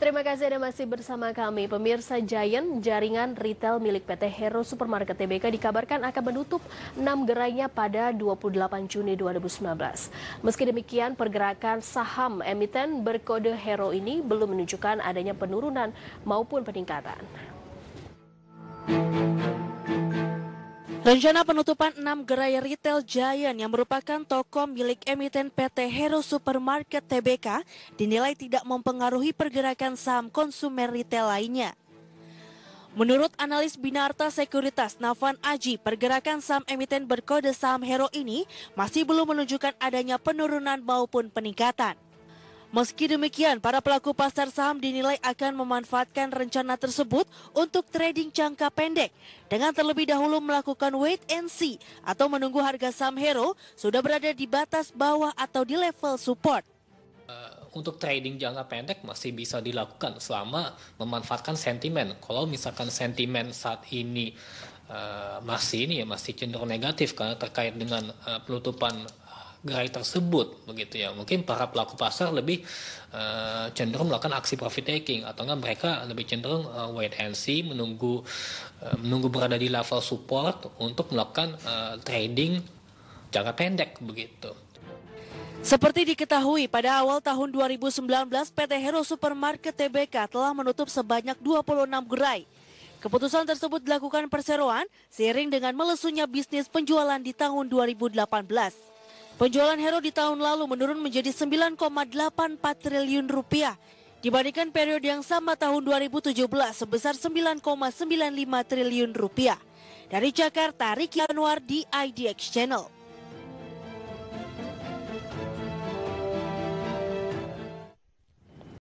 Terima kasih Anda masih bersama kami. Pemirsa Giant, jaringan retail milik PT Hero Supermarket TBK dikabarkan akan menutup 6 gerainya pada 28 Juni 2019. Meski demikian, pergerakan saham emiten berkode Hero ini belum menunjukkan adanya penurunan maupun peningkatan. Rencana penutupan enam gerai retail Giant yang merupakan toko milik emiten PT Hero Supermarket TBK dinilai tidak mempengaruhi pergerakan saham konsumen retail lainnya. Menurut analis Binarta Sekuritas Navan Aji, pergerakan saham emiten berkode saham Hero ini masih belum menunjukkan adanya penurunan maupun peningkatan. Meski demikian, para pelaku pasar saham dinilai akan memanfaatkan rencana tersebut untuk trading jangka pendek dengan terlebih dahulu melakukan wait and see atau menunggu harga saham Hero sudah berada di batas bawah atau di level support. Eh, untuk trading jangka pendek masih bisa dilakukan selama memanfaatkan sentimen. Kalau misalkan sentimen saat ini uh, masih ini ya masih cenderung negatif karena terkait dengan uh, penutupan gerai tersebut begitu ya mungkin para pelaku pasar lebih uh, cenderung melakukan aksi profit taking atau enggak mereka lebih cenderung uh, wait and see menunggu uh, menunggu berada di level support untuk melakukan uh, trading jangka pendek begitu. Seperti diketahui, pada awal tahun 2019 PT Hero Supermarket TBK telah menutup sebanyak 26 gerai. Keputusan tersebut dilakukan perseroan seiring dengan melesunya bisnis penjualan di tahun 2018. Penjualan Hero di tahun lalu menurun menjadi 9,84 triliun rupiah dibandingkan periode yang sama tahun 2017 sebesar 9,95 triliun rupiah. Dari Jakarta, Riki Anwar di IDX Channel.